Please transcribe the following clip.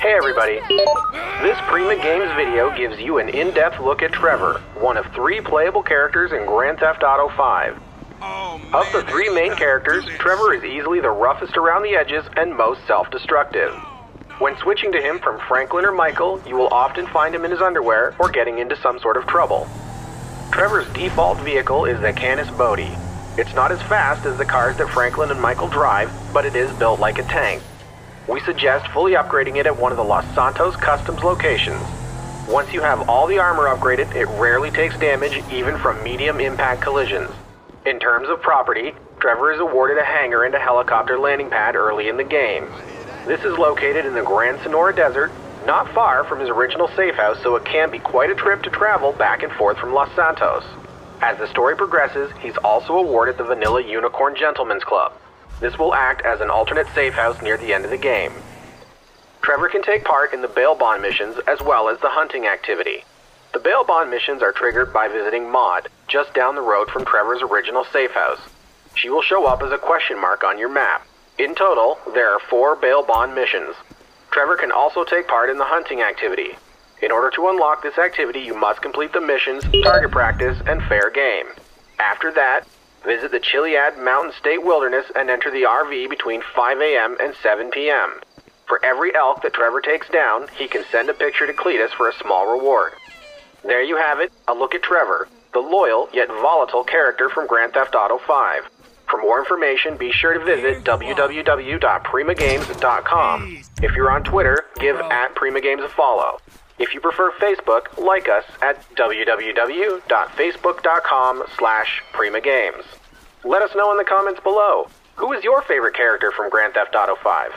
Hey everybody. This Prima Games video gives you an in-depth look at Trevor, one of three playable characters in Grand Theft Auto 5. Of the three main characters, Trevor is easily the roughest around the edges and most self-destructive. When switching to him from Franklin or Michael, you will often find him in his underwear or getting into some sort of trouble. Trevor's default vehicle is the Canis Bodhi. It's not as fast as the cars that Franklin and Michael drive, but it is built like a tank. We suggest fully upgrading it at one of the Los Santos Customs locations. Once you have all the armor upgraded, it rarely takes damage even from medium impact collisions. In terms of property, Trevor is awarded a hangar and a helicopter landing pad early in the game. This is located in the Grand Sonora Desert, not far from his original safe house, so it can be quite a trip to travel back and forth from Los Santos. As the story progresses, he's also awarded the Vanilla Unicorn Gentlemen's Club. This will act as an alternate safe house near the end of the game. Trevor can take part in the bail bond missions as well as the hunting activity. The bail bond missions are triggered by visiting Maude, just down the road from Trevor's original safe house. She will show up as a question mark on your map. In total, there are four bail bond missions. Trevor can also take part in the hunting activity. In order to unlock this activity, you must complete the missions, target practice, and fair game. After that, visit the Chiliad Mountain State Wilderness and enter the RV between 5 a.m. and 7 p.m. For every elk that Trevor takes down, he can send a picture to Cletus for a small reward. There you have it, a look at Trevor, the loyal yet volatile character from Grand Theft Auto 5. For more information, be sure to visit www.primagames.com. If you're on Twitter, give at Primagames a follow. If you prefer Facebook, like us at www.facebook.com slash primagames. Let us know in the comments below. Who is your favorite character from Grand Theft Auto 5?